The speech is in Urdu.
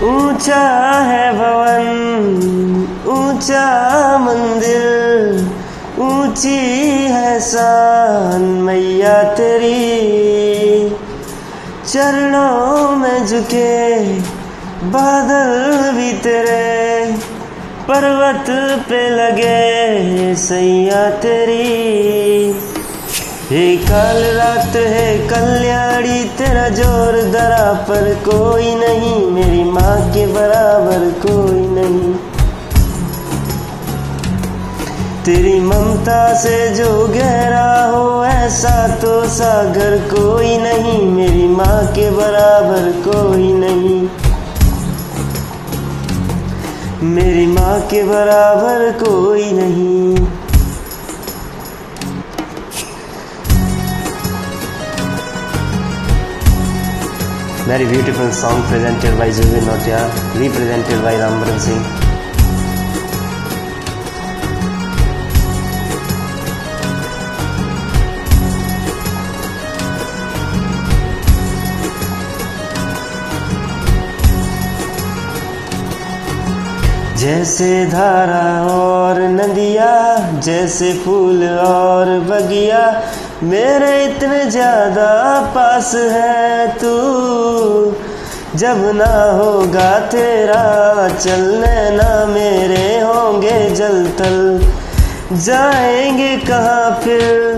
اونچا ہے بھون، اونچا مندر، اونچی ہے سان میاں تیری چرنوں میں جھکے بادل بھی تیرے پروت پہ لگے سیاں تیری ہے کل رات ہے کلیاڑی، تیرا جور درا پر کوئی نہیں، میری ماں کے برابر کوئی نہیں۔ تیری ممتا سے جو گہرا ہو، ایسا تو ساگر کوئی نہیں، میری ماں کے برابر کوئی نہیں۔ میری ماں کے برابر کوئی نہیں۔ Very beautiful song presented by Zubin Notia, represented by Rambaran Singh. جیسے دھارا اور ندیا جیسے پھول اور بگیا میرے اتنے زیادہ پاس ہے تو جب نہ ہوگا تیرا، چلنے نہ میرے ہوں گے جل تل۔ جائیں گے کہاں پھر؟